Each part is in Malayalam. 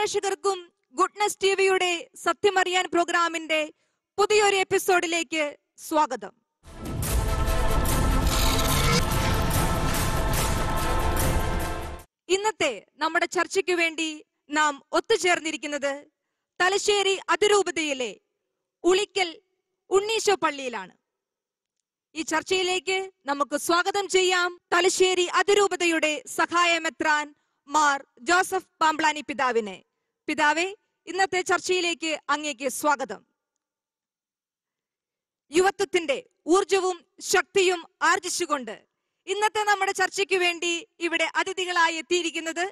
പ്രേക്ഷകർക്കും ഗുഡ്നസ് ടിവിയുടെ സത്യമറിയാൻ പ്രോഗ്രാമിന്റെ പുതിയൊരു എപ്പിസോഡിലേക്ക് സ്വാഗതം. ഇന്നത്തെ നമ്മുടെ ചർച്ചയ്ക്ക് വേണ്ടി നാം ഒത്തുചേർന്നിരിക്കുന്നത് തലശ്ശേരി അതിരൂപതയിലെ ഉളിക്കൽ ഉണ്ണീശോ പള്ളിയിലാണ്. ഈ ചർച്ചയിലേക്ക് നമുക്ക് സ്വാഗതം ചെയ്യാം തലശ്ശേരി അതിരൂപതയുടെ സഹായമെത്രാൻ മാർ ജോസഫ് പാമ്പ്ലാനി പിതാവിനെ. പിതാവെ ഇന്നത്തെ ചർച്ചയിലേക്ക് അങ്ങേക്ക് സ്വാഗതം. യുവത്വത്തിന്റെ ഊർജവും ശക്തിയും ആർജിച്ചുകൊണ്ട് ഇന്നത്തെ നമ്മുടെ ചർച്ചയ്ക്ക് വേണ്ടി ഇവിടെ അതിഥികളായി എത്തിയിരിക്കുന്നത്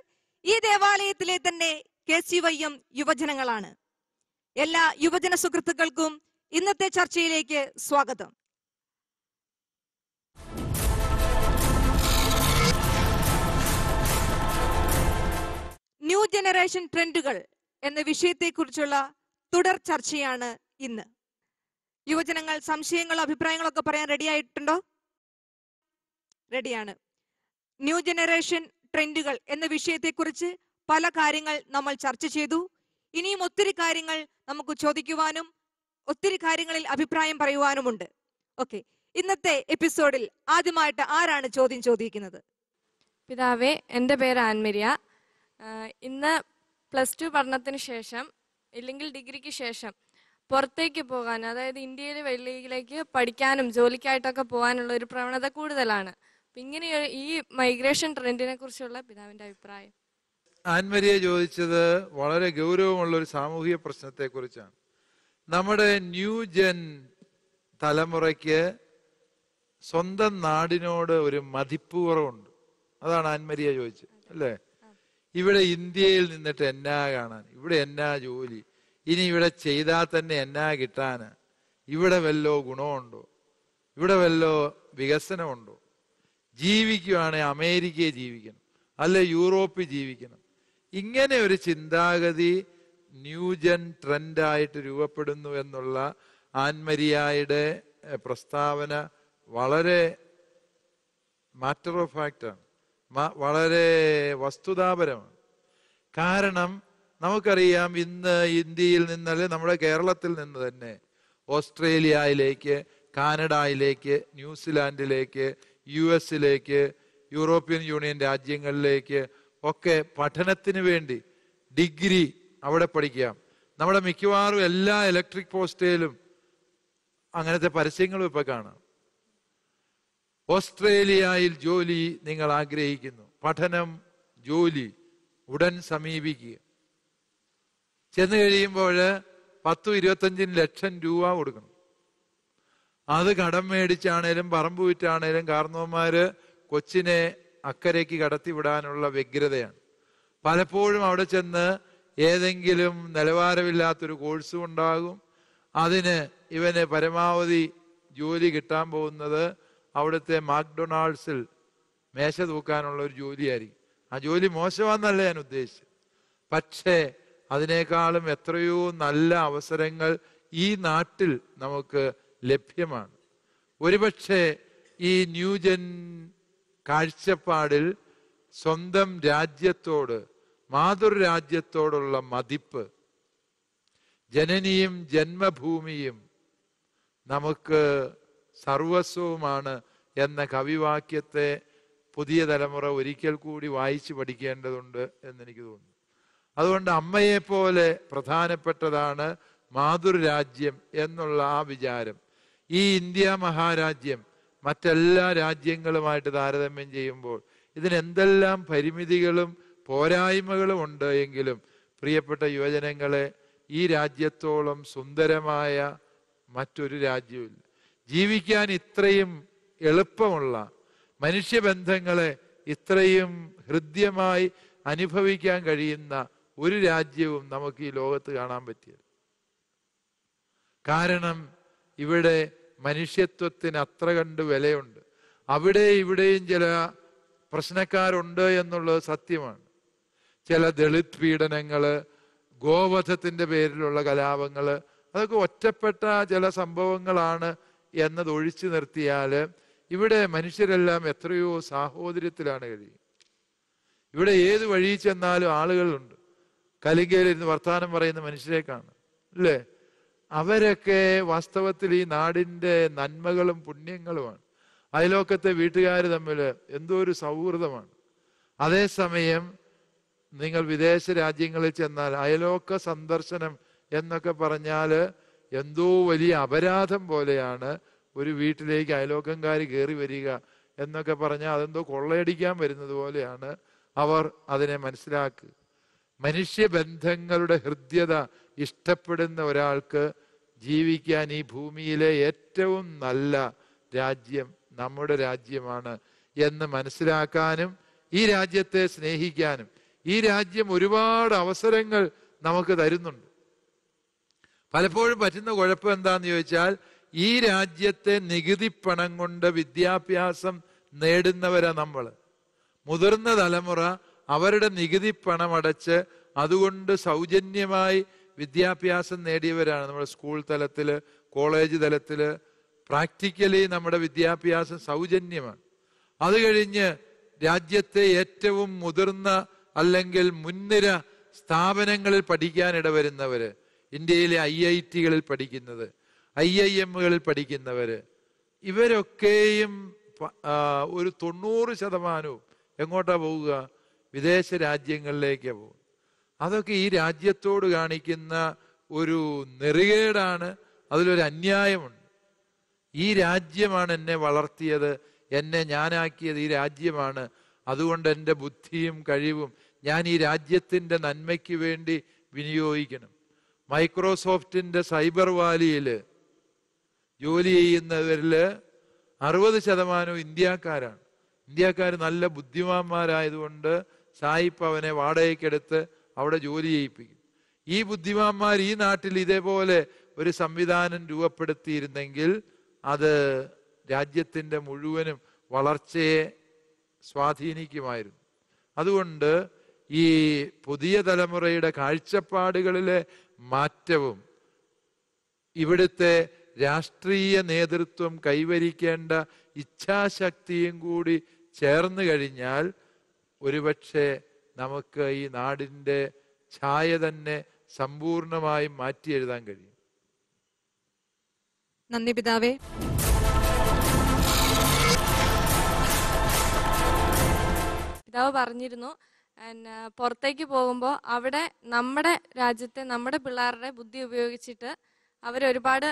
ഈ ദേവാലയത്തിലെ തന്നെ കെ സി വൈ എം യുവജനങ്ങളാണ്. എല്ലാ യുവജന സുഹൃത്തുക്കൾക്കും ഇന്നത്തെ ചർച്ചയിലേക്ക് സ്വാഗതം. ന്യൂ ജനറേഷൻ ട്രെൻഡുകൾ എന്ന വിഷയത്തെക്കുറിച്ചുള്ള തുടർ ചർച്ചയാണ് ഇന്ന്. യുവജനങ്ങൾ സംശയങ്ങളോ അഭിപ്രായങ്ങളോ ഒക്കെ പറയാൻ റെഡി ആയിട്ടുണ്ടോ? റെഡിയാണ് ന്യൂ ജനറേഷൻ ട്രെൻഡുകൾ എന്ന വിഷയത്തെക്കുറിച്ച് പല കാര്യങ്ങൾ നമ്മൾ ചർച്ച ചെയ്തു. ഇനിയും ഒത്തിരി കാര്യങ്ങൾ നമുക്ക് ചോദിക്കുവാനും ഒത്തിരി കാര്യങ്ങളിൽ അഭിപ്രായം പറയുവാനുമുണ്ട്. ഓക്കെ ഇന്നത്തെ എപ്പിസോഡിൽ ആദ്യമായിട്ട് ആരാണ് ചോദ്യം ചോദിക്കുന്നത്? പിതാവേ എന്റെ പേര് ആൻമരിയ. ഇന്ന് പ്ലസ് ടു പഠനത്തിന് ശേഷം ഇല്ലെങ്കിൽ ഡിഗ്രിക്ക് ശേഷം പുറത്തേക്ക് പോകാൻ അതായത് ഇന്ത്യയിൽ വെളിയിലേക്ക് പഠിക്കാനും ജോലിക്കായിട്ടൊക്കെ പോകാനുള്ള ഒരു പ്രവണത കൂടുതലാണ്. ഇങ്ങനെ ഈ മൈഗ്രേഷൻ ട്രെൻഡിനെ കുറിച്ചുള്ള പിതാവിന്റെ അഭിപ്രായം. ആൻമരിയെ ചോദിച്ചത് വളരെ ഗൗരവമുള്ള ഒരു സാമൂഹിക പ്രശ്നത്തെ കുറിച്ചാണ് നമ്മുടെ ന്യൂ ജൻ തലമുറയ്ക്ക് സ്വന്തം നാടിനോട് ഒരു മതിപ്പ് കുറവുണ്ട്. അതാണ് ആൻമരിയ ചോദിച്ചത് അല്ലേ? ഇവിടെ ഇന്ത്യയിൽ നിന്നിട്ട് എന്നാ കാണാൻ? ഇവിടെ എന്നാ ജോലി? ഇനി ഇവിടെ ചെയ്താൽ തന്നെ എന്നാ കിട്ടാന് ഇവിടെ വല്ലോ ഗുണമുണ്ടോ? ഇവിടെ വല്ലോ വികസനമുണ്ടോ? ജീവിക്കുവാണെങ്കിൽ അമേരിക്കയെ ജീവിക്കണം. അല്ലെ യൂറോപ്പിൽ ജീവിക്കണം. ഇങ്ങനെ ഒരു ചിന്താഗതി ന്യൂജൻ ട്രെൻഡായിട്ട് രൂപപ്പെടുന്നു എന്നുള്ള ആൻമരിയായുടെ പ്രസ്താവന വളരെ മാറ്റർ ഓഫ് ഫാക്റ്റാണ്. വളരെ വസ്തുതാപരമാണ് കാരണം നമുക്കറിയാം ഇന്ന് ഇന്ത്യയിൽ നിന്നല്ല നമ്മുടെ കേരളത്തിൽ നിന്ന് തന്നെ ഓസ്ട്രേലിയയിലേക്ക് കാനഡയിലേക്ക് ന്യൂസിലാൻഡിലേക്ക് യു എസിലേക്ക് യൂറോപ്യൻ യൂണിയൻ രാജ്യങ്ങളിലേക്ക് ഒക്കെ പഠനത്തിന് വേണ്ടി ഡിഗ്രി അവിടെ പഠിക്കാം. നമ്മുടെ മിക്കവാറും എല്ലാ ഇലക്ട്രിക് പോസ്റ്റേലും അങ്ങനത്തെ പരസ്യങ്ങളും ഇപ്പൊ കാണാം. ഓസ്ട്രേലിയയിൽ ജോലി നിങ്ങൾ ആഗ്രഹിക്കുന്നു. പഠനം ജോലി ഉടൻ സമീപിക്കുക. ചെന്ന് കഴിയുമ്പോൾ പത്തും ഇരുപത്തഞ്ചിന് ലക്ഷം രൂപ കൊടുക്കണം. അത് കടം മേടിച്ചാണേലും പറമ്പ് വിറ്റാണേലും കാർന്നവന്മാര് കൊച്ചിനെ അക്കരയ്ക്ക് കടത്തി വിടാനുള്ള വ്യഗ്രതയാണ്. പലപ്പോഴും അവിടെ ചെന്ന് ഏതെങ്കിലും നിലവാരമില്ലാത്തൊരു കോഴ്സും ഉണ്ടാകും. അതിന് ഇവന് പരമാവധി ജോലി കിട്ടാൻ പോകുന്നത് അവിടുത്തെ മാക്ഡൊണാൾഡ്സിൽ മേശ തൂക്കാനുള്ള ഒരു ജോലിയായിരിക്കും. ആ ജോലി മോശമാണെന്നല്ല ഞാൻ ഉദ്ദേശിച്ചത്. പക്ഷേ അതിനേക്കാളും എത്രയോ നല്ല അവസരങ്ങൾ ഈ നാട്ടിൽ നമുക്ക് ലഭ്യമാണ്. ഒരുപക്ഷെ ഈ ന്യൂജൻ കാഴ്ചപ്പാടിൽ സ്വന്തം രാജ്യത്തോട് മാതൃരാജ്യത്തോടുള്ള മതിപ്പ് ജനനിയും ജന്മഭൂമിയും നമുക്ക് സർവസ്വവുമാണ് എന്ന കവിവാക്യത്തെ പുതിയ തലമുറ ഒരിക്കൽ കൂടി വായിച്ചു പഠിക്കേണ്ടതുണ്ട് എന്നെനിക്ക് തോന്നുന്നു. അതുകൊണ്ട് അമ്മയെപ്പോലെ പ്രധാനപ്പെട്ടതാണ് മാതൃരാജ്യം എന്നുള്ള ആ വിചാരം. ഈ ഇന്ത്യ മഹാരാജ്യം മറ്റെല്ലാ രാജ്യങ്ങളുമായിട്ട് താരതമ്യം ചെയ്യുമ്പോൾ ഇതിനെന്തെല്ലാം പരിമിതികളും പോരായ്മകളും ഉണ്ട് എങ്കിലും പ്രിയപ്പെട്ട യുവജനങ്ങളെ ഈ രാജ്യത്തോളം സുന്ദരമായ മറ്റൊരു രാജ്യമില്ല ജീവിക്കാൻ ഇത്രയും എളുപ്പമുള്ള മനുഷ്യബന്ധങ്ങളെ ഇത്രയും ഹൃദ്യമായി അനുഭവിക്കാൻ കഴിയുന്ന ഒരു രാജ്യവും നമുക്ക് ഈ ലോകത്ത് കാണാൻ പറ്റിയത്. കാരണം ഇവിടെ മനുഷ്യത്വത്തിന് അത്ര കണ്ട് വിലയുണ്ട്. അവിടെ ഇവിടെയും ചില പ്രശ്നക്കാരുണ്ട് എന്നുള്ളത് സത്യമാണ്. ചില ദളിത് പീഡനങ്ങൾ ഗോവധത്തിന്റെ പേരിലുള്ള കലാപങ്ങൾ അതൊക്കെ ഒറ്റപ്പെട്ട ചില സംഭവങ്ങളാണ് എന്നത് ഒഴിച്ചു നിർത്തിയാൽ ഇവിടെ മനുഷ്യരെല്ലാം എത്രയോ സാഹോദര്യത്തിലാണ് കഴിയും ഇവിടെ ഏത് വഴി ചെന്നാലും ആളുകളുണ്ട്. കലിങ്കയിലിരുന്ന് വർത്തമാനം പറയുന്ന മനുഷ്യരെ അല്ലേ? അവരൊക്കെ വാസ്തവത്തിൽ ഈ നാടിന്റെ നന്മകളും പുണ്യങ്ങളുമാണ്. അയലോക്കത്തെ വീട്ടുകാർ തമ്മിൽ എന്തോ ഒരു സൗഹൃദമാണ്. അതേസമയം നിങ്ങൾ വിദേശ രാജ്യങ്ങളിൽ ചെന്നാൽ അയലോക്ക സന്ദർശനം എന്നൊക്കെ പറഞ്ഞാൽ എന്തോ വലിയ അപരാധം പോലെയാണ് ഒരു വീട്ടിലേക്ക് അയലോക്കംകാർ കയറി വരിക എന്നൊക്കെ പറഞ്ഞാൽ അതെന്തോ കൊള്ളയടിക്കാൻ വരുന്നത് പോലെയാണ് അവർ അതിനെ മനസ്സിലാക്കുക. മനുഷ്യബന്ധങ്ങളുടെ ഹൃദ്യത ഇഷ്ടപ്പെടുന്ന ഒരാൾക്ക് ജീവിക്കാൻ ഈ ഭൂമിയിലെ ഏറ്റവും നല്ല രാജ്യം നമ്മുടെ രാജ്യമാണ് എന്ന് മനസ്സിലാക്കാനും ഈ രാജ്യത്തെ സ്നേഹിക്കാനും ഈ രാജ്യം ഒരുപാട് അവസരങ്ങൾ നമുക്ക് തരുന്നുണ്ട്. പലപ്പോഴും പറ്റുന്ന കുഴപ്പം എന്താന്ന് ചോദിച്ചാൽ ഈ രാജ്യത്തെ നികുതി പണം കൊണ്ട് വിദ്യാഭ്യാസം നേടുന്നവരാ നമ്മൾ മുതിർന്ന തലമുറ അവരുടെ നികുതി പണം അടച്ച് അതുകൊണ്ട് സൗജന്യമായി വിദ്യാഭ്യാസം നേടിയവരാണ്. നമ്മുടെ സ്കൂൾ തലത്തിൽ കോളേജ് തലത്തിൽ പ്രാക്ടിക്കലി നമ്മുടെ വിദ്യാഭ്യാസം സൗജന്യമാണ്. അത് കഴിഞ്ഞ് രാജ്യത്തെ ഏറ്റവും മുതിർന്ന അല്ലെങ്കിൽ മുൻനിര സ്ഥാപനങ്ങളിൽ പഠിക്കാൻ ഇടവരുന്നവര് ഇന്ത്യയിലെ ഐ ഐ ടികളിൽ പഠിക്കുന്നത്. ഐ ഐ എമ്മുകളിൽ പഠിക്കുന്നവര് ഇവരൊക്കെയും ഒരു തൊണ്ണൂറ് ശതമാനവും എങ്ങോട്ടാ പോവുക? വിദേശ രാജ്യങ്ങളിലേക്ക് പോകും അതൊക്കെ ഈ രാജ്യത്തോട് കാണിക്കുന്ന ഒരു നെറികേടാണ് അതിലൊരു അന്യായമുണ്ട്. ഈ രാജ്യമാണ് എന്നെ വളർത്തിയത് എന്നെ ഞാനാക്കിയത് ഈ രാജ്യമാണ്. അതുകൊണ്ട് എന്റെ ബുദ്ധിയും കഴിവും ഞാൻ ഈ രാജ്യത്തിന്റെ നന്മയ്ക്ക് വേണ്ടി വിനിയോഗിക്കണം. മൈക്രോസോഫ്റ്റിന്റെ സൈബർ വാലിയിൽ ജോലി ചെയ്യുന്നവരിൽ അറുപത് ശതമാനവും ഇന്ത്യക്കാരാണ്. ഇന്ത്യക്കാർ നല്ല ബുദ്ധിമാന്മാരായതുകൊണ്ട് സായിപ്പ് അവനെ വാടകയ്ക്കെടുത്ത് അവിടെ ജോലി ചെയ്യിപ്പിക്കും. ഈ ബുദ്ധിമാന്മാർ ഈ നാട്ടിൽ ഇതേപോലെ ഒരു സംവിധാനം രൂപപ്പെടുത്തിയിരുന്നെങ്കിൽ അത് രാജ്യത്തിന്റെ മുഴുവനും വളർച്ചയെ സ്വാധീനിക്കുമായിരുന്നു. അതുകൊണ്ട് ഈ പുതിയ തലമുറയുടെ കാഴ്ചപ്പാടുകളിലെ മാറ്റവും ഇവിടുത്തെ രാഷ്ട്രീയ നേതൃത്വം കൈവരിക്കേണ്ട ഇച്ഛാശക്തിയും കൂടി ചേർന്ന് കഴിഞ്ഞാൽ ഒരുപക്ഷെ നമുക്ക് ഈ നാടിന്റെ ഛായ തന്നെ സമ്പൂർണമായും മാറ്റി എഴുതാൻ കഴിയും. നന്ദി പിതാവേ. പിതാവ് പറഞ്ഞിരുന്നു പുറത്തേക്ക് പോകുമ്പോൾ അവിടെ നമ്മുടെ രാജ്യത്തെ നമ്മുടെ പിള്ളേരുടെ ബുദ്ധി ഉപയോഗിച്ചിട്ട് അവർ ഒരുപാട്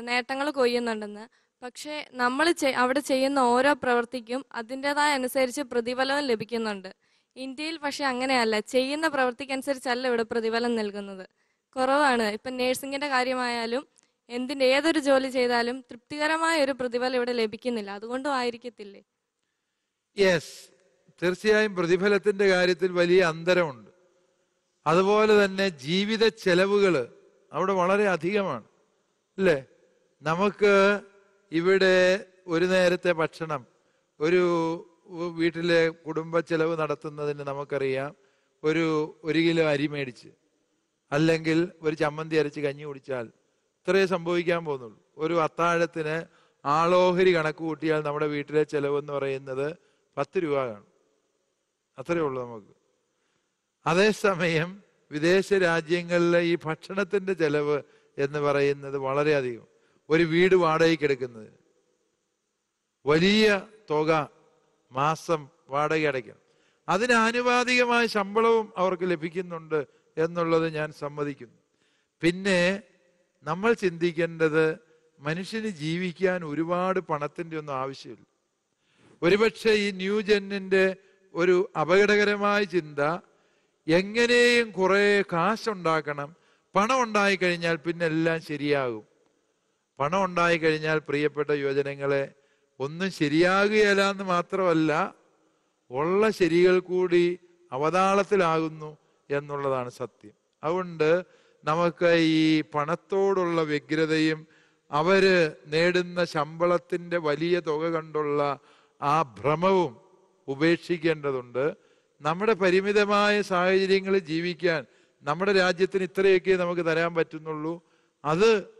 നേട്ടങ്ങൾ കൊയ്യുന്നുണ്ടെന്ന്. പക്ഷേ നമ്മൾ അവിടെ ചെയ്യുന്ന ഓരോ പ്രവൃത്തിക്കും അതിന്റെതായ അനുസരിച്ച് പ്രതിഫലവും ലഭിക്കുന്നുണ്ട്. ഇന്ത്യയിൽ പക്ഷെ അങ്ങനെയല്ല. ചെയ്യുന്ന പ്രവൃത്തിക്കനുസരിച്ചല്ല ഇവിടെ പ്രതിഫലം നൽകുന്നത്. കുറവാണ്. ഇപ്പം നേഴ്സിങ്ങിന്റെ കാര്യമായാലും എന്തിന്റെ ഏതൊരു ജോലി ചെയ്താലും തൃപ്തികരമായ ഒരു പ്രതിഫലം ഇവിടെ ലഭിക്കുന്നില്ല. അതുകൊണ്ടും ആയിരിക്കത്തില്ലേ? യെസ് തീർച്ചയായും പ്രതിഫലത്തിന്റെ കാര്യത്തിൽ വലിയ അന്തരമുണ്ട്. അതുപോലെ തന്നെ ജീവിത ചെലവുകൾ അവിടെ വളരെ അധികമാണ്. അല്ലേ? നമുക്ക് ഇവിടെ ഒരു നേരത്തെ ഭക്ഷണം ഒരു വീട്ടിലെ കുടുംബ ചെലവ് നടത്തുന്നതിന് നമുക്കറിയാം ഒരു ഒരു കിലോ അരി മേടിച്ച് അല്ലെങ്കിൽ ഒരു ചമ്മന്തി അരച്ച് കഞ്ഞി കുടിച്ചാൽ ഇത്രയേ സംഭവിക്കാൻ പോകുന്നുള്ളൂ. ഒരു അത്താഴത്തിന് ആളോഹരി കണക്ക് കൂട്ടിയാൽ നമ്മുടെ വീട്ടിലെ ചെലവ് എന്ന് പറയുന്നത് പത്ത് രൂപ കാണും അത്രയേ ഉള്ളൂ നമുക്ക്. അതേസമയം വിദേശ രാജ്യങ്ങളിലെ ഈ ഭക്ഷണത്തിന്റെ ചെലവ് എന്ന് പറയുന്നത് വളരെയധികം. ഒരു വീട് വാടകയ്ക്ക് എടുക്കുന്നത് വലിയ തുക മാസം വാടക അടയ്ക്കണം. അതിന് ആനുപാതികമായ ശമ്പളവും അവർക്ക് ലഭിക്കുന്നുണ്ട് എന്നുള്ളത് ഞാൻ സമ്മതിക്കുന്നു. പിന്നെ നമ്മൾ ചിന്തിക്കേണ്ടത് മനുഷ്യന് ജീവിക്കാൻ ഒരുപാട് പണത്തിന്റെ ഒന്നും ആവശ്യമില്ല. ഒരുപക്ഷെ ഈ ന്യൂ ജെന്നിന്റെ ഒരു അപകടകരമായ ചിന്ത എങ്ങനെയും കുറെ കാശുണ്ടാക്കണം പണം ഉണ്ടായിക്കഴിഞ്ഞാൽ പിന്നെ എല്ലാം ശരിയാകും. പണം ഉണ്ടായി കഴിഞ്ഞാൽ പ്രിയപ്പെട്ട യുവജനങ്ങളെ ഒന്നും ശരിയാകുകയില്ല എന്ന് മാത്രമല്ല ഉള്ള ശരികൾ കൂടി അവതാളത്തിലാകുന്നു എന്നുള്ളതാണ് സത്യം. അതുകൊണ്ട് നമുക്ക് ഈ പണത്തോടുള്ള വ്യഗ്രതയും അവർ നേടുന്ന ശമ്പളത്തിന്റെ വലിയ തുക കണ്ടുള്ള ആ ഭ്രമവും ഉപേക്ഷിക്കേണ്ടതുണ്ട്. നമ്മുടെ പരിമിതമായ സാഹചര്യങ്ങളിൽ ജീവിക്കാൻ നമ്മുടെ രാജ്യത്തിന് ഇത്രയൊക്കെ നമുക്ക് തരാൻ പറ്റുന്നുള്ളൂ. അത്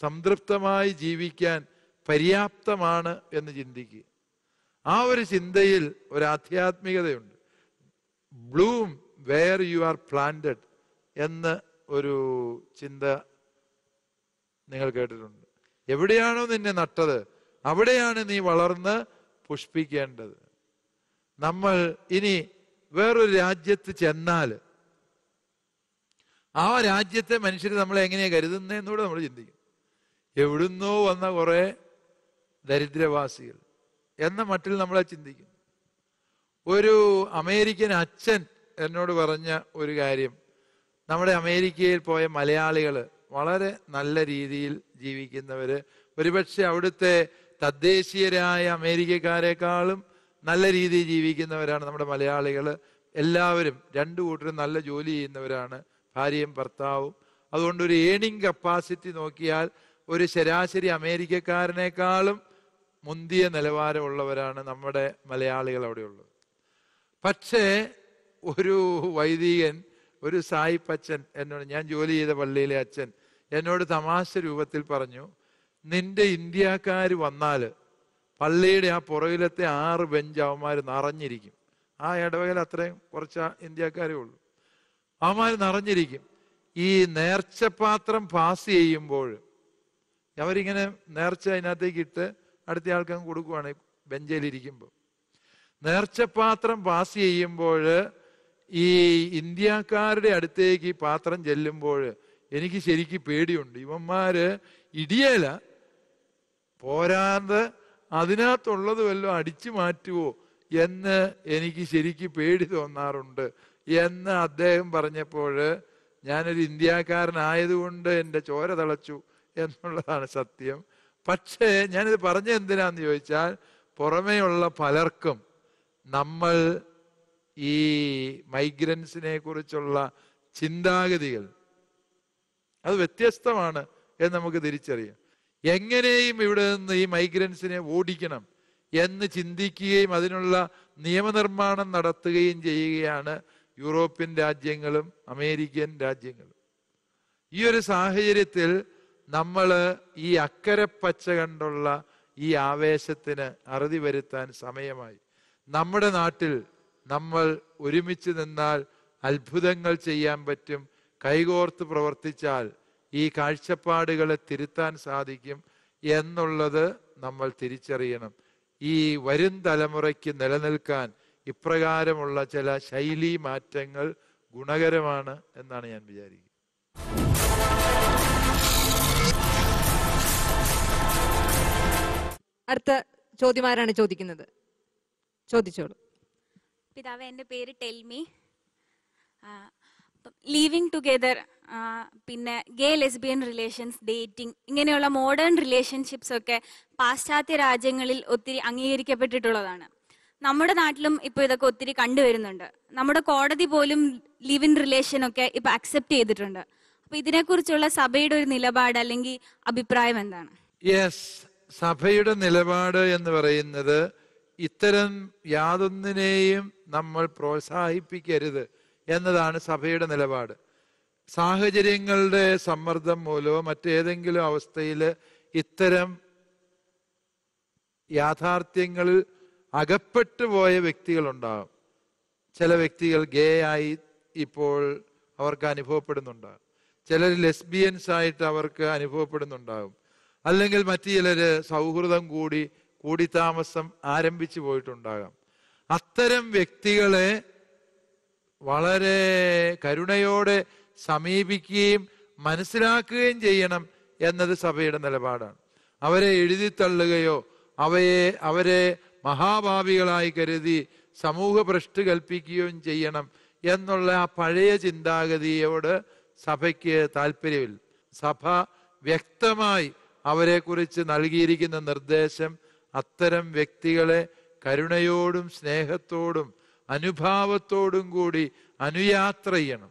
സംതൃപ്തമായി ജീവിക്കാൻ പര്യാപ്തമാണ് എന്ന് ചിന്തിക്കുക. ആ ഒരു ചിന്തയിൽ ഒരു ആധ്യാത്മികതയുണ്ട്. Bloom where you are planted എന്ന് ഒരു ചിന്ത നിങ്ങൾ കേട്ടിട്ടുണ്ട്. എവിടെയാണോ നിന്നെ നട്ടത് അവിടെയാണ് നീ വളർന്ന് പുഷ്പിക്കേണ്ടത്. നമ്മൾ ഇനി വേറൊരു രാജ്യത്ത് ചെന്നാൽ ആ രാജ്യത്തെ മനുഷ്യർ നമ്മളെ എങ്ങനെയാണ് കരുതുന്നതെന്നൂടെ നമ്മൾ ചിന്തിക്കും. എവിടുന്നോ വന്ന കുറെ ദരിദ്രവാസികൾ. എന്ന മട്ടിൽ നമ്മളെ ചിന്തിക്കും. ഒരു അമേരിക്കൻ അച്ഛൻ എന്നോട് പറഞ്ഞ ഒരു കാര്യം നമ്മുടെ അമേരിക്കയിൽ പോയ മലയാളികൾ വളരെ നല്ല രീതിയിൽ ജീവിക്കുന്നവര് ഒരുപക്ഷെ അവിടുത്തെ തദ്ദേശീയരായ അമേരിക്കക്കാരെക്കാളും നല്ല രീതിയിൽ ജീവിക്കുന്നവരാണ് നമ്മുടെ മലയാളികൾ എല്ലാവരും രണ്ടു കൂട്ടരും നല്ല ജോലി ചെയ്യുന്നവരാണ് ഭാര്യയും ഭർത്താവും. അതുകൊണ്ട് ഒരു ഏണിംഗ് കപ്പാസിറ്റി നോക്കിയാൽ ഒരു ശരാശരി അമേരിക്കക്കാരനേക്കാളും മുന്തിയ നിലവാരമുള്ളവരാണ് നമ്മുടെ മലയാളികൾ അവിടെയുള്ളത്. പക്ഷേ ഒരു വൈദികൻ ഒരു സായിപ്പച്ചൻ എന്നോട് ഞാൻ ജോലി ചെയ്ത പള്ളിയിലെ അച്ഛൻ എന്നോട് തമാശ രൂപത്തിൽ പറഞ്ഞു നിന്റെ ഇന്ത്യക്കാർ വന്നാൽ പള്ളിയുടെ ആ പുറകിലത്തെ ആറ് ബെഞ്ച് അവന്മാർ നിറഞ്ഞിരിക്കും. ആ ഇടവകയിൽ അത്രയും കുറച്ച് ഇന്ത്യക്കാരേ ഉള്ളൂ. അവന്മാർ നിറഞ്ഞിരിക്കും. ഈ നേർച്ചപാത്രം പാസ് ചെയ്യുമ്പോൾ അവരിങ്ങനെ നേർച്ച അതിനകത്തേക്ക് ഇട്ട് അടുത്ത ആൾക്കങ്ങ് കൊടുക്കുവാണ് ബെഞ്ചയിലിരിക്കുമ്പോൾ നേർച്ചപാത്രം പാസ് ചെയ്യുമ്പോൾ ഈ ഇന്ത്യക്കാരുടെ അടുത്തേക്ക് ഈ പാത്രം ചെല്ലുമ്പോൾ എനിക്ക് ശരിക്കും പേടിയുണ്ട്. ഇവന്മാര് ഇടിയല പോരാതെ അതിനകത്തുള്ളത് വല്ലതും അടിച്ചു മാറ്റുവോ എന്ന് എനിക്ക് ശരിക്കും പേടി തോന്നാറുണ്ട് എന്ന് അദ്ദേഹം പറഞ്ഞപ്പോൾ ഞാനൊരു ഇന്ത്യക്കാരനായതുകൊണ്ട് എന്റെ ചോര തിളച്ചു. എന്നുള്ളതാണ് സത്യം. പക്ഷേ ഞാനിത് പറഞ്ഞ എന്തിനാന്ന് ചോദിച്ചാൽ പുറമേയുള്ള പലർക്കും നമ്മൾ ഈ മൈഗ്രൻസിനെ കുറിച്ചുള്ള ചിന്താഗതികൾ അത് വ്യത്യസ്തമാണ് എന്ന് നമുക്ക് തിരിച്ചറിയാം. എങ്ങനെയും ഇവിടെ നിന്ന് ഈ മൈഗ്രൻസിനെ ഓടിക്കണം എന്ന് ചിന്തിക്കുകയും അതിനുള്ള നിയമനിർമ്മാണം നടത്തുകയും ചെയ്യുകയാണ് യൂറോപ്യൻ രാജ്യങ്ങളും അമേരിക്കൻ രാജ്യങ്ങളും. ഈ ഒരു സാഹചര്യത്തിൽ നമ്മൾ ഈ അക്കരെ പച്ച കണ്ടുള്ള ഈ ആവേശത്തിന് അറുതി വരുത്താൻ സമയമായി. നമ്മുടെ നാട്ടിൽ നമ്മൾ ഒരുമിച്ച് നിന്നാൽ അത്ഭുതങ്ങൾ ചെയ്യാൻ പറ്റും. കൈകോർത്ത് പ്രവർത്തിച്ചാൽ ഈ കാഴ്ചപ്പാടുകളെ തിരുത്താൻ സാധിക്കും എന്നുള്ളത് നമ്മൾ തിരിച്ചറിയണം. ഈ വരും തലമുറയ്ക്ക് നിലനിൽക്കാൻ ഇപ്രകാരമുള്ള ചില ശൈലി മാറ്റങ്ങൾ ഗുണകരമാണ് എന്നാണ് ഞാൻ വിചാരിക്കുന്നത്. അടുത്ത ചോദ്യം ആരാണ് ചോദിക്കുന്നത്? ചോദിച്ചോളൂ. പിതാവ് എന്റെ പേര് ടെൽമി. ലീവിങ് ടുഗെദർ പിന്നെ ഗേ ലെസ്ബിയൻ റിലേഷൻസ് ഡേറ്റിംഗ് ഇങ്ങനെയുള്ള മോഡേൺ റിലേഷൻഷിപ്സ് ഒക്കെ പാശ്ചാത്യ രാജ്യങ്ങളിൽ ഒത്തിരി അംഗീകരിക്കപ്പെട്ടിട്ടുള്ളതാണ്. നമ്മുടെ നാട്ടിലും ഇപ്പോൾ ഇതൊക്കെ ഒത്തിരി കണ്ടുവരുന്നുണ്ട്. നമ്മുടെ കോടതി പോലും ലിവ് ഇൻ റിലേഷൻ ഒക്കെ ഇപ്പൊ അക്സെപ്റ്റ് ചെയ്തിട്ടുണ്ട്. അപ്പൊ ഇതിനെക്കുറിച്ചുള്ള സഭയുടെ ഒരു നിലപാട് അല്ലെങ്കിൽ അഭിപ്രായം എന്താണ്? യെസ് സഭയുടെ നിലപാട് എന്ന് പറയുന്നത് ഇത്തരം യാതൊന്നിനെയും നമ്മൾ പ്രോത്സാഹിപ്പിക്കരുത് എന്നതാണ് സഭയുടെ നിലപാട്. സാഹചര്യങ്ങളുടെ സമ്മർദ്ദം മൂലമോ മറ്റേതെങ്കിലും അവസ്ഥയിൽ ഇത്തരം യാഥാർത്ഥ്യങ്ങളിൽ അകപ്പെട്ടു പോയ വ്യക്തികളുണ്ടാകും ചില വ്യക്തികൾ ഗേ ആയി ഇപ്പോൾ അവർക്ക് അനുഭവപ്പെടുന്നുണ്ടാകും ചിലർ ലെസ്ബിയൻസ് ആയിട്ട് അവർക്ക് അനുഭവപ്പെടുന്നുണ്ടാകും അല്ലെങ്കിൽ മറ്റു ചിലര് സൗഹൃദം കൂടി കൂടിത്താമസം ആരംഭിച്ചു പോയിട്ടുണ്ടാകാം. അത്തരം വ്യക്തികളെ വളരെ കരുണയോടെ സമീപിക്കുകയും മനസ്സിലാക്കുകയും ചെയ്യണം എന്നത് സഭയുടെ നിലപാടാണ്. അവരെ എഴുതിത്തള്ളുകയോ അവയെ അവരെ മഹാഭാവികളായി കരുതി സമൂഹ ഭ്രഷ്ട് കൽപ്പിക്കുകയും ചെയ്യണം എന്നുള്ള ആ പഴയ ചിന്താഗതിയോട് സഭയ്ക്ക് താല്പര്യമില്ല സഭ വ്യക്തമായി അവരെക്കുറിച്ച് നൽകിയിരിക്കുന്ന നിർദ്ദേശം അത്തരം വ്യക്തികളെ കരുണയോടും സ്നേഹത്തോടും അനുഭാവത്തോടും കൂടി അനുയാത്ര ചെയ്യണം.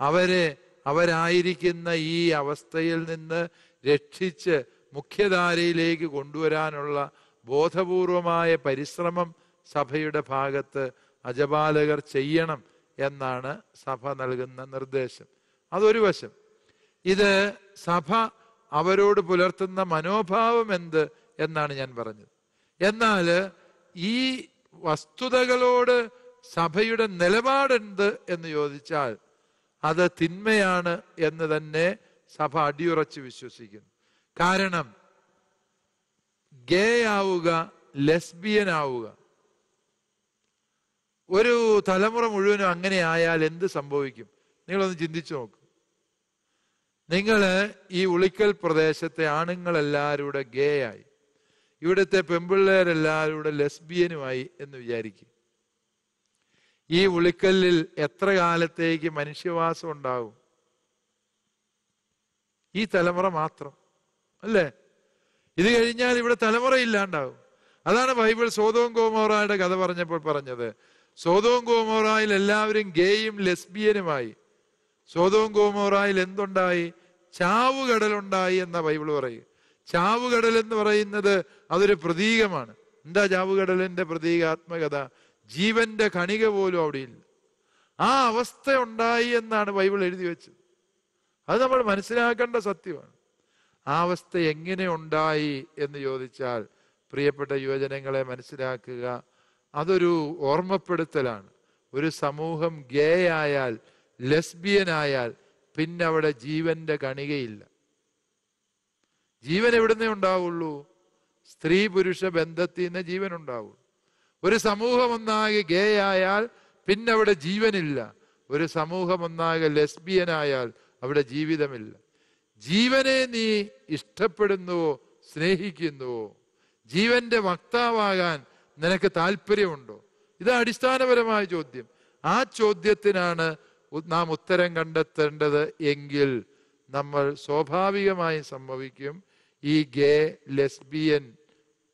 അവരെ അവരായിരിക്കുന്ന ഈ അവസ്ഥയിൽ നിന്ന് രക്ഷിച്ച് മുഖ്യധാരയിലേക്ക് കൊണ്ടുവരാനുള്ള ബോധപൂർവമായ പരിശ്രമം സഭയുടെ ഭാഗത്ത് അജപാലകർ ചെയ്യണം എന്നാണ് സഭ നൽകുന്ന നിർദ്ദേശം. അതൊരു വശം. ഇത് സഭ അവരോട് പുലർത്തുന്ന മനോഭാവം എന്ത് എന്നാണ് ഞാൻ പറഞ്ഞത്. എന്നാൽ ഈ വസ്തുതകളോട് സഭയുടെ നിലപാടെന്ത് എന്ന് ചോദിച്ചാൽ അത് തിന്മയാണ് എന്ന് തന്നെ സഭ അടിയുറച്ച് വിശ്വസിക്കുന്നു. കാരണം ഗേ ആവുക ലെസ്ബിയൻ ആവുക ഒരു തലമുറ മുഴുവനും അങ്ങനെ ആയാൽ എന്ത് സംഭവിക്കും? നിങ്ങളൊന്ന് ചിന്തിച്ചു നോക്ക്. നിങ്ങൾ ഈ ഉളിക്കൽ പ്രദേശത്തെ ആണുങ്ങളെല്ലാവരും കൂടെ ഗേ ആയി ഇവിടുത്തെ പെമ്പിള്ളേരെല്ലാവരും കൂടെ ലെസ്ബിയനുമായി എന്ന് വിചാരിക്കും. ഈ ഉളിക്കല്ലിൽ എത്ര കാലത്തേക്ക് മനുഷ്യവാസം ഉണ്ടാവും? ഈ തലമുറ മാത്രം അല്ലേ? ഇത് കഴിഞ്ഞാൽ ഇവിടെ തലമുറ ഇല്ലാണ്ടാവും. അതാണ് ബൈബിൾ സോതവും ഗോമോറായുടെ കഥ പറഞ്ഞപ്പോൾ പറഞ്ഞത്. സോതവും ഗോമോറായിൽ എല്ലാവരും ഗേയും ലെസ്ബിയനുമായി. സോതവും ഗോമോറായിൽ എന്തുണ്ടായി? ചാവുകടലുണ്ടായി എന്ന ബൈബിൾ പറയും. ചാവുകടൽ എന്ന് പറയുന്നത് അതൊരു പ്രതീകമാണ്. എന്താ ചാവുകടലിന്റെ പ്രതീകാത്മകത? ജീവന്റെ കണിക പോലും അവിടെയില്ല. ആ അവസ്ഥ ഉണ്ടായി എന്നാണ് ബൈബിൾ എഴുതി വെച്ചത്. അത് നമ്മൾ മനസ്സിലാക്കേണ്ട സത്യമാണ്. ആ അവസ്ഥ എങ്ങനെ ഉണ്ടായി എന്ന് ചോദിച്ചാൽ പ്രിയപ്പെട്ട യുവജനങ്ങളെ മനസ്സിലാക്കുക. അതൊരു ഓർമ്മപ്പെടുത്തലാണ്. ഒരു സമൂഹം ഗേ ആയാൽ ലെസ്ബിയൻ ആയാൽ പിന്നെ അവിടെ ജീവന്റെ കണികയില്ല. ജീവൻ എവിടുന്നേ ഉണ്ടാവുള്ളൂ? സ്ത്രീ പുരുഷ ബന്ധത്തിൽ നിന്ന് ജീവൻ ഉണ്ടാവുള്ളൂ. ഒരു സമൂഹം ഒന്നാകെ ഗേ ആയാൽ പിന്നെ അവിടെ ജീവനില്ല. ഒരു സമൂഹം ഒന്നാകെ ലെസ്ബിയൻ ആയാൽ അവിടെ ജീവിതമില്ല. ജീവനെ നീ ഇഷ്ടപ്പെടുന്നുവോ സ്നേഹിക്കുന്നുവോ? ജീവന്റെ വക്താവാകാൻ നിനക്ക് താല്പര്യമുണ്ടോ ഇത് അടിസ്ഥാനപരമായ ചോദ്യം. ആ ചോദ്യത്തിനാണ് നാം ഉത്തരം കണ്ടെത്തേണ്ടത് എങ്കിൽ നമ്മൾ സ്വാഭാവികമായി സംഭവിക്കും ഈ ഗേ ലെസ്ബിയൻ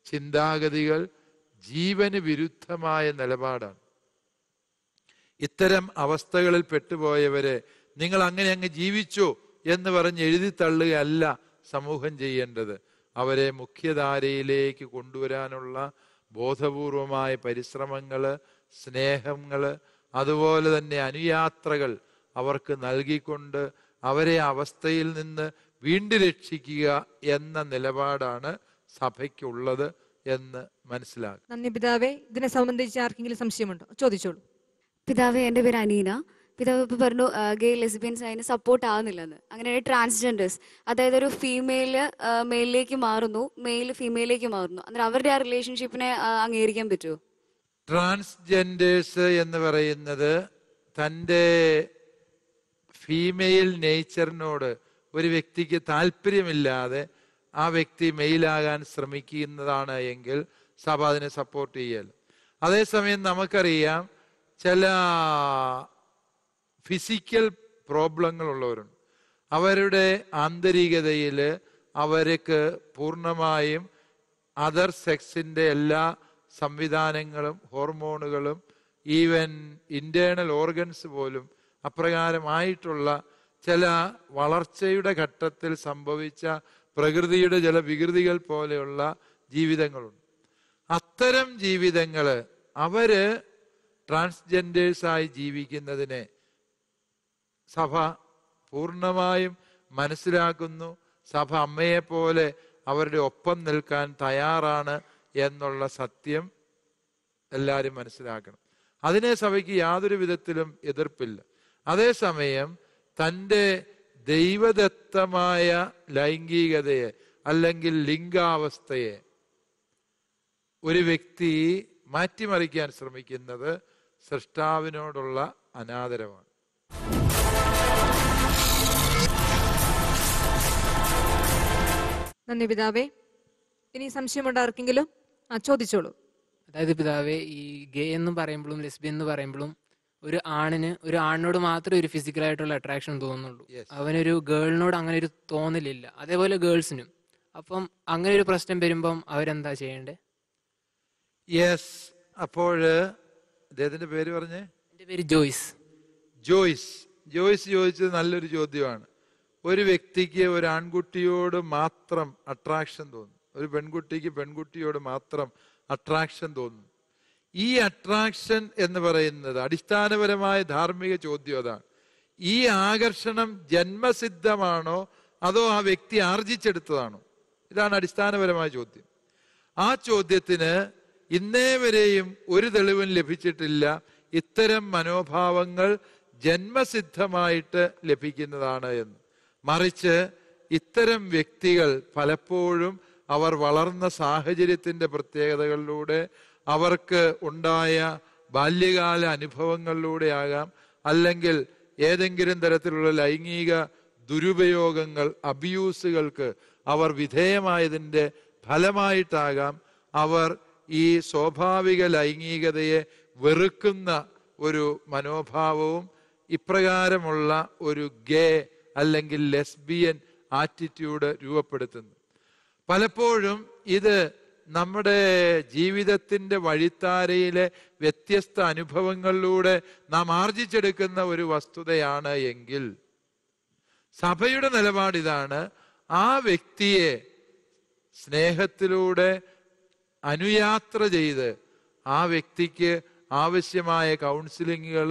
ചിന്താഗതികൾ ജീവന് വിരുദ്ധമായ നിലപാടാണ്. ഇത്തരം അവസ്ഥകളിൽ പെട്ടുപോയവരെ നിങ്ങൾ അങ്ങനെ അങ്ങ് ജീവിച്ചു എന്ന് പറഞ്ഞ് എഴുതി തള്ളുകയല്ല സമൂഹം ചെയ്യേണ്ടത്. അവരെ മുഖ്യധാരയിലേക്ക് കൊണ്ടുവരാനുള്ള ബോധപൂർവമായ പരിശ്രമങ്ങൾ സ്നേഹങ്ങൾ അതുപോലെ തന്നെ അനുയാത്രകൾ അവർക്ക് നൽകിക്കൊണ്ട് അവരെ അവസ്ഥയിൽ നിന്ന് വീണ്ടും രക്ഷിക്കുക എന്ന നിലപാടാണ് സഭയ്ക്കുള്ളത് എന്ന് മനസ്സിലാക്കുക നന്ദി പിതാവേ. ഇതിനെ സംബന്ധിച്ച് ആർക്കെങ്കിലും സംശയമുണ്ടോ? ചോദിച്ചോളൂ. പിതാവേ എന്റെ പേര് അനീന. പിതാവ് ഇപ്പൊ പറഞ്ഞു ഗേ ലെസ്ബിയൻസ് അതിന് സപ്പോർട്ട് ആവുന്നില്ലെന്ന്. അങ്ങനെ ട്രാൻസ്ജെൻഡേഴ്സ് അതായത് ഒരു ഫീമെയിൽ മെയിലിലേക്ക് മാറുന്നു മെയിൽ ഫീമെയിലേക്ക് മാറുന്നു. അന്നേരം അവരുടെ ആ റിലേഷൻഷിപ്പിനെ അംഗീകരിക്കാൻ പറ്റുമോ ട്രാൻസ്ജെൻഡേഴ്സ് എന്ന് പറയുന്നത് തന്റെ ഫീമെയിൽ നേച്ചറിനോട് ഒരു വ്യക്തിക്ക് താല്പര്യമില്ലാതെ ആ വ്യക്തി മെയിലാകാൻ ശ്രമിക്കുന്നതാണ് എങ്കിൽ സഭ അതിനെ സപ്പോർട്ട് ചെയ്യൽ. അതേസമയം നമുക്കറിയാം ചില ഫിസിക്കൽ പ്രോബ്ലങ്ങൾ ഉള്ളവരുണ്ട് അവരുടെ ആന്തരികതയിൽ അവർക്ക് പൂർണമായും അതർ സെക്സിന്റെ എല്ലാ സംവിധാനങ്ങളും ഹോർമോണുകളും ഈവൻ ഇന്റേണൽ ഓർഗൻസ് പോലും അപ്രകാരമായിട്ടുള്ള ചില വളർച്ചയുടെ ഘട്ടത്തിൽ സംഭവിച്ച പ്രകൃതിയുടെ ചില വികൃതികൾ പോലെയുള്ള ജീവിതങ്ങളുണ്ട്. അത്തരം ജീവിതങ്ങൾ അവർ ട്രാൻസ്ജെൻഡേഴ്സായി ജീവിക്കുന്നതിനെ സഭ പൂർണമായും മനസ്സിലാക്കുന്നു. സഭ അമ്മയെപ്പോലെ അവരുടെ ഒപ്പം നിൽക്കാൻ തയ്യാറാണ്. എന്നുള്ള സത്യം എല്ലാവരും മനസ്സിലാക്കണം. അതിനെ സഭയ്ക്ക് യാതൊരു വിധത്തിലും എതിർപ്പില്ല. അതേസമയം തന്റെ ദൈവദത്തമായ ലൈംഗികതയെ അല്ലെങ്കിൽ ലിംഗാവസ്ഥയെ ഒരു വ്യക്തി മാറ്റിമറിക്കാൻ ശ്രമിക്കുന്നത് സൃഷ്ടാവിനോടുള്ള അനാദരമാണ് നന്ദി പിതാവേ. ഇനി സംശയമുണ്ട് ആർക്കെങ്കിലും? ആ ചോദിച്ചോളൂ. അതായത് പിതാവേ ഈ ഗേ എന്ന് പറയുമ്പോഴും ലെസ്ബിയൻ എന്ന് പറയുമ്പോഴും ഒരു ആണിന് ഒരു ആണിനോട് മാത്രമേ ഒരു ഫിസിക്കൽ ആയിട്ടുള്ള അട്രാക്ഷൻ തോന്നുള്ളൂ അവനൊരു ഗേളിനോട് അങ്ങനെ ഒരു തോന്നലില്ല. അതേപോലെ ഗേൾസിനും അപ്പം അങ്ങനെ ഒരു പ്രശ്നം വരുമ്പം അവരെന്താ ചെയ്യേണ്ടത് യെസ് അപ്പോൾ അദ്ദേഹത്തിന്റെ പേര് പറഞ്ഞേ? എന്റെ പേര് ജോയ്സ്. ജോയ്സ്. ജോയ്സ് ചോദിച്ചത് നല്ലൊരു ചോദ്യമാണ്. ഒരു വ്യക്തിക്ക് ഒരു ആൺകുട്ടിയോട് മാത്രം അട്രാക്ഷൻ തോന്നും. ഒരു പെൺകുട്ടിക്ക് പെൺകുട്ടിയോട് മാത്രം അട്രാക്ഷൻ തോന്നും. ഈ അട്രാക്ഷൻ എന്ന് പറയുന്നത് അടിസ്ഥാനപരമായ ധാർമ്മിക ചോദ്യം അതാണ്. ഈ ആകർഷണം ജന്മസിദ്ധമാണോ അതോ ആ വ്യക്തി ആർജിച്ചെടുത്തതാണോ? ഇതാണ് അടിസ്ഥാനപരമായ ചോദ്യം. ആ ചോദ്യത്തിന് ഇന്നേ വരെയും ഒരു തെളിവും ലഭിച്ചിട്ടില്ല. ഇത്തരം മനോഭാവങ്ങൾ ജന്മസിദ്ധമായിട്ട് ലഭിക്കുന്നതാണ് എന്ന്. മറിച്ച് ഇത്തരം വ്യക്തികൾ പലപ്പോഴും അവർ വളർന്ന സാഹചര്യത്തിന്റെ പ്രത്യേകതകളിലൂടെ അവർക്ക് ഉണ്ടായ ബാല്യകാല അനുഭവങ്ങളിലൂടെ ആകാം അല്ലെങ്കിൽ ഏതെങ്കിലും തരത്തിലുള്ള ലൈംഗിക ദുരുപയോഗങ്ങൾ അബ്യൂസുകൾക്ക് അവർ വിധേയമായതിന്റെ ഫലമായിട്ടാകാം. അവർ ഈ സ്വാഭാവിക ലൈംഗികതയെ വെറുക്കുന്ന ഒരു മനോഭാവവും ഇപ്രകാരമുള്ള ഒരു ഗേ അല്ലെങ്കിൽ ലെസ്ബിയൻ ആറ്റിറ്റ്യൂഡ് രൂപപ്പെടുത്തുന്നു. പലപ്പോഴും ഇത് നമ്മുടെ ജീവിതത്തിന്റെ വഴിത്താരയിലെ വ്യത്യസ്ത അനുഭവങ്ങളിലൂടെ നാം ആർജിച്ചെടുക്കുന്ന ഒരു വസ്തുതയാണ് എങ്കിൽ സഭയുടെ നിലപാടിതാണ് ആ വ്യക്തിയെ സ്നേഹത്തിലൂടെ അനുയാത്ര ചെയ്ത് ആ വ്യക്തിക്ക് ആവശ്യമായ കൗൺസിലിങ്ങുകൾ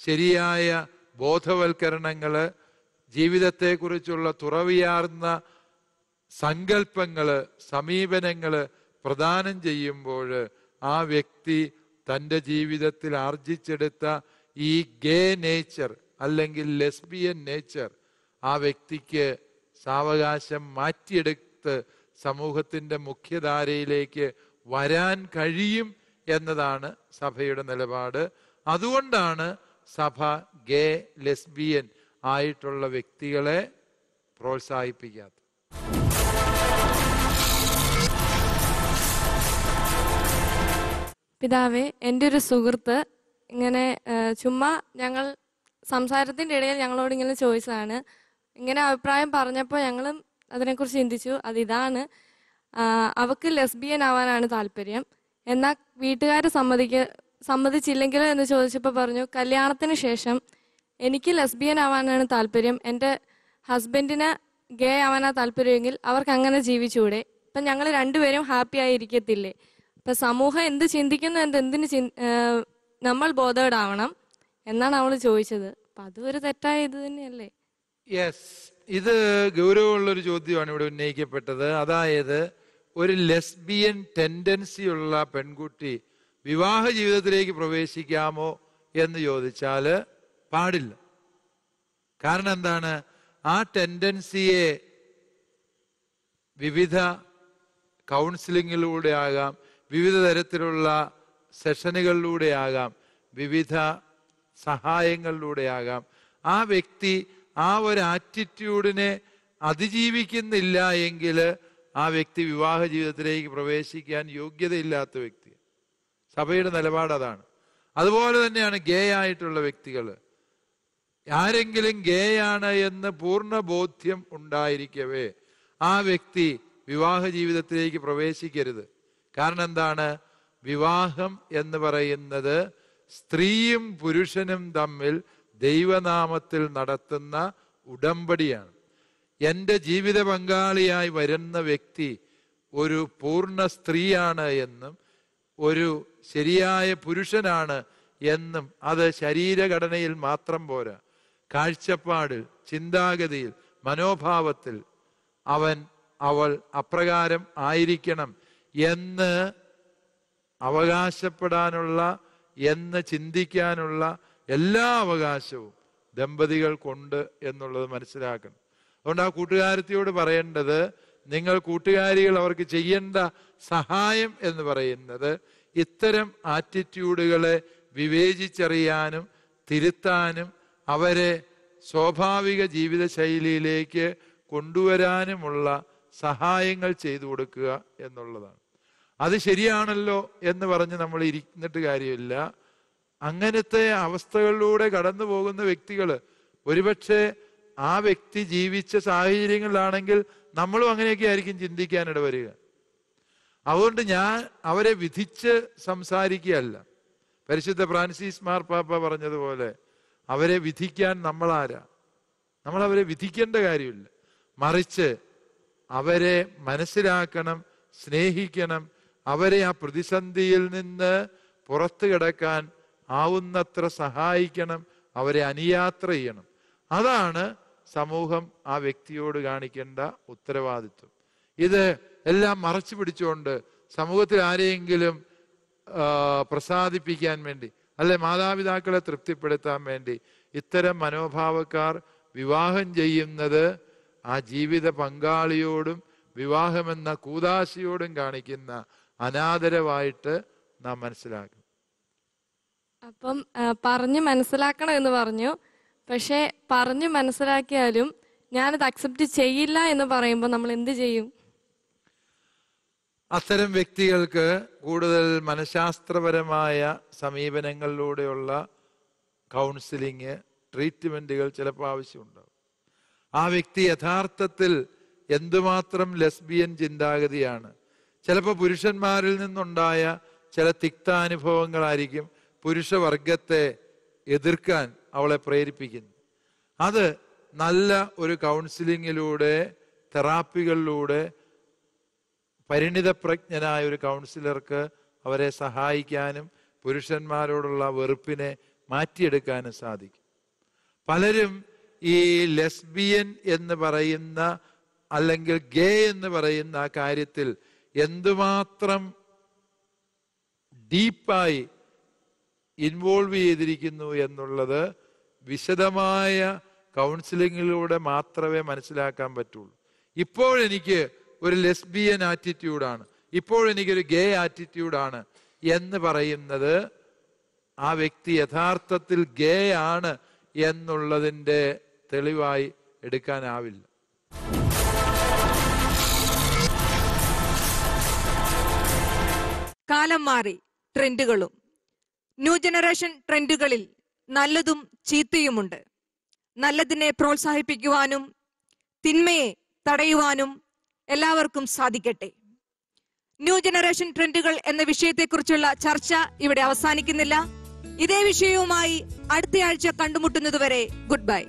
ശരിയായ ബോധവൽക്കരണങ്ങൾ ജീവിതത്തെക്കുറിച്ചുള്ള തുറവിയാർന്ന സങ്കല്പങ്ങൾ സമീപനങ്ങൾ പ്രദാനം ചെയ്യുമ്പോൾ ആ വ്യക്തി തന്റെ ജീവിതത്തിൽ ആർജിച്ചെടുത്ത ഈ ഗേ നേച്ചർ അല്ലെങ്കിൽ ലെസ്ബിയൻ നേച്ചർ ആ വ്യക്തിക്ക് സാവകാശം മാറ്റിയെടുത്ത് സമൂഹത്തിന്റെ മുഖ്യധാരയിലേക്ക് വരാൻ കഴിയും എന്നതാണ് സഭയുടെ നിലപാട്. അതുകൊണ്ടാണ് സഭ ഗേ ലെസ്ബിയൻ ആയിട്ടുള്ള വ്യക്തികളെ പ്രോത്സാഹിപ്പിക്കാത്തത്. പിതാവേ എന്റെ ഒരു സുഹൃത്ത് ഇങ്ങനെ ചുമ്മാ ഞങ്ങൾ സംസാരത്തിന്റെ ഇടയിൽ ഞങ്ങളോട് ഇങ്ങനെ ചോദിച്ചതാണ്. ഇങ്ങനെ അഭിപ്രായം പറഞ്ഞപ്പോൾ ഞങ്ങളും അതിനെക്കുറിച്ച് ചിന്തിച്ചു. അതിതാണ് അവക്ക് ലെസ്ബിയൻ ആവാനാണ് താല്പര്യം. എന്നാൽ വീട്ടുകാർ സമ്മതിക്ക സമ്മതിച്ചില്ലെങ്കിലോ എന്ന് ചോദിച്ചപ്പോൾ പറഞ്ഞു കല്യാണത്തിന് ശേഷം എനിക്ക് ലെസ്ബിയൻ ആവാനാണ് താല്പര്യം. എന്റെ ഹസ്ബൻഡിന് ഗേ ആവാനാണ് താല്പര്യമെങ്കിൽ അവർക്ക് അങ്ങനെ ജീവിച്ചുകൂടെ. ഇപ്പം ഞങ്ങൾ രണ്ടുപേരും ഹാപ്പി ആയിരിക്കത്തില്ലേ ഇപ്പൊ സമൂഹം എന്ത് ചിന്തിക്കുന്നു എന്ത് എന്തിന് നമ്മൾ ബോധവിടാവണം എന്നാണ് അവൾ ചോദിച്ചത്. അപ്പൊ അതും ഒരു തെറ്റായ ഇത് തന്നെയല്ലേ? യെസ് ഇത് ഗൗരവമുള്ള ഒരു ചോദ്യമാണ് ഇവിടെ ഉന്നയിക്കപ്പെട്ടത്. അതായത് ഒരു ലെസ്ബിയൻ ടെൻഡൻസി ഉള്ള പെൺകുട്ടി വിവാഹ ജീവിതത്തിലേക്ക് പ്രവേശിക്കാമോ എന്ന് ചോദിച്ചാൽ പാടില്ല. കാരണം എന്താണ്? ആ ടെൻഡൻസിയെ വിവിധ കൗൺസിലിങ്ങിലൂടെ ആകാം വിവിധ തരത്തിലുള്ള സെഷനുകളിലൂടെയാകാം വിവിധ സഹായങ്ങളിലൂടെയാകാം. ആ വ്യക്തി ആ ഒരു ആറ്റിറ്റ്യൂഡിനെ അതിജീവിക്കുന്നില്ല എങ്കിൽ ആ വ്യക്തി വിവാഹ ജീവിതത്തിലേക്ക് പ്രവേശിക്കാൻ യോഗ്യതയില്ലാത്ത വ്യക്തി സഭയുടെ നിലപാട് അതാണ്. അതുപോലെ തന്നെയാണ് ഗേ ആയിട്ടുള്ള വ്യക്തികൾ ആരെങ്കിലും ഗേ ആണ് എന്ന് പൂർണ ബോധ്യം ഉണ്ടായിരിക്കവേ ആ വ്യക്തി വിവാഹ ജീവിതത്തിലേക്ക് പ്രവേശിക്കരുത്. കാരണം എന്താണ്? വിവാഹം എന്ന് പറയുന്നത് സ്ത്രീയും പുരുഷനും തമ്മിൽ ദൈവനാമത്തിൽ നടത്തുന്ന ഉടമ്പടിയാണ്. എന്റെ ജീവിത പങ്കാളിയായി വരുന്ന വ്യക്തി ഒരു പൂർണ സ്ത്രീയാണ് എന്നും ഒരു ശരിയായ പുരുഷനാണ് എന്നും അത് ശരീരഘടനയിൽ മാത്രം പോരാ. കാഴ്ചപ്പാടിൽ ചിന്താഗതിയിൽ മനോഭാവത്തിൽ അവൻ അവൾ അപ്രകാരം ആയിരിക്കണം. എന്ന് അവകാശപ്പെടാനുള്ള എന്ന് ചിന്തിക്കാനുള്ള എല്ലാ അവകാശവും ദമ്പതികൾക്കുണ്ട് എന്നുള്ളത് മനസ്സിലാക്കണം. അതുകൊണ്ട് ആ കൂട്ടുകാരത്തിയോട് പറയേണ്ടത് നിങ്ങൾ കൂട്ടുകാരികൾ അവർക്ക് ചെയ്യേണ്ട സഹായം എന്ന് പറയുന്നത് ഇത്തരം ആറ്റിറ്റ്യൂഡുകളെ വിവേചിച്ചറിയാനും തിരുത്താനും അവരെ സ്വാഭാവിക ജീവിത ശൈലിയിലേക്ക് കൊണ്ടുവരാനുമുള്ള സഹായങ്ങൾ ചെയ്തു കൊടുക്കുക എന്നുള്ളതാണ്. അത് ശരിയാണല്ലോ എന്ന് പറഞ്ഞ് നമ്മൾ ഇരിക്കുന്നിട്ട് കാര്യമില്ല. അങ്ങനത്തെ അവസ്ഥകളിലൂടെ കടന്നു പോകുന്ന വ്യക്തികൾ ഒരുപക്ഷെ ആ വ്യക്തി ജീവിച്ച സാഹചര്യങ്ങളിലാണെങ്കിൽ നമ്മളും അങ്ങനെയൊക്കെ ആയിരിക്കും ചിന്തിക്കാനിട വരിക. അതുകൊണ്ട് ഞാൻ അവരെ വിധിച്ച് സംസാരിക്കുകയല്ല. പരിശുദ്ധ ഫ്രാൻസിസ് മാർപ്പാപ്പ പാപ്പ പറഞ്ഞതുപോലെ അവരെ വിധിക്കാൻ നമ്മളാരാ? നമ്മൾ അവരെ വിധിക്കേണ്ട കാര്യമില്ല. മറിച്ച് അവരെ മനസ്സിലാക്കണം സ്നേഹിക്കണം അവരെ ആ പ്രതിസന്ധിയിൽ നിന്ന് പുറത്തു കിടക്കാൻ ആവുന്നത്ര സഹായിക്കണം അവരെ അനുയാത്ര ചെയ്യണം. അതാണ് സമൂഹം ആ വ്യക്തിയോട് കാണിക്കേണ്ട ഉത്തരവാദിത്വം. ഇത് എല്ലാം മറച്ചു പിടിച്ചുകൊണ്ട് സമൂഹത്തിൽ ആരെയെങ്കിലും പ്രസാദിപ്പിക്കാൻ വേണ്ടി അല്ലെ മാതാപിതാക്കളെ തൃപ്തിപ്പെടുത്താൻ വേണ്ടി ഇത്തരം മനോഭാവക്കാർ വിവാഹം ചെയ്യുന്നത് ആ ജീവിത പങ്കാളിയോടും വിവാഹമെന്ന കൂതാശയോടും കാണിക്കുന്ന അനാദരവായിട്ട് നാം മനസ്സിലാക്കും. അപ്പം പറഞ്ഞു മനസ്സിലാക്കണം എന്ന് പറഞ്ഞു. പക്ഷേ പറഞ്ഞു മനസ്സിലാക്കിയാലും ഞാനത് അക്സെപ്റ്റ് ചെയ്യില്ല എന്ന് പറയുമ്പോൾ നമ്മൾ എന്ത് ചെയ്യും? അത്തരം വ്യക്തികൾക്ക് കൂടുതൽ മനഃശാസ്ത്രപരമായ സമീപനങ്ങളിലൂടെയുള്ള കൗൺസിലിങ് ട്രീറ്റ്മെന്റുകൾ ചിലപ്പോൾ ആവശ്യമുണ്ടാവും. ആ വ്യക്തി യഥാർത്ഥത്തിൽ എന്തുമാത്രം ലെസ്ബിയൻ ചിന്താഗതിയാണ്? ചിലപ്പോൾ പുരുഷന്മാരിൽ നിന്നുണ്ടായ ചില തിക്താനുഭവങ്ങളായിരിക്കും പുരുഷവർഗത്തെ എതിർക്കാൻ അവളെ പ്രേരിപ്പിക്കുന്നത്. അത് നല്ല ഒരു കൗൺസിലിങ്ങിലൂടെ തെറാപ്പികളിലൂടെ പരിണിതപ്രജ്ഞനായ ഒരു കൗൺസിലർക്ക് അവരെ സഹായിക്കാനും പുരുഷന്മാരോടുള്ള വെറുപ്പിനെ മാറ്റിയെടുക്കാനും സാധിക്കും. പലരും ഈ ലെസ്ബിയൻ എന്ന് പറയുന്ന അല്ലെങ്കിൽ ഗേ എന്ന് പറയുന്ന കാര്യത്തിൽ എന്തുമാത്രം ഡീപ്പായി ഇൻവോൾവ് ചെയ്തിരിക്കുന്നു എന്നുള്ളത് വിശദമായ കൗൺസിലിങ്ങിലൂടെ മാത്രമേ മനസ്സിലാക്കാൻ പറ്റുള്ളൂ. ഇപ്പോഴെനിക്ക് ഒരു ലെസ്ബിയൻ ആറ്റിറ്റ്യൂഡാണ്. ഇപ്പോഴെനിക്കൊരു ഗേ ആറ്റിറ്റ്യൂഡാണ് എന്ന് പറയുന്നത് ആ വ്യക്തി യഥാർത്ഥത്തിൽ ഗേ ആണ് എന്നുള്ളതിന്റെ തെളിവായി എടുക്കാനാവില്ല. കാലം മാറി ട്രെൻഡുകളും. ന്യൂ ജനറേഷൻ ട്രെൻഡുകളിൽ നല്ലതും ചീത്തയുമുണ്ട്. നല്ലതിനെ പ്രോത്സാഹിപ്പിക്കുവാനും തിന്മയെ തടയുവാനും എല്ലാവർക്കും സാധിക്കട്ടെ. ന്യൂ ജനറേഷൻ ട്രെൻഡുകൾ എന്ന വിഷയത്തെക്കുറിച്ചുള്ള ചർച്ച ഇവിടെ അവസാനിക്കുന്നില്ല. ഇതേ വിഷയവുമായി അടുത്തയാഴ്ച കണ്ടുമുട്ടുന്നതുവരെ ഗുഡ് ബൈ.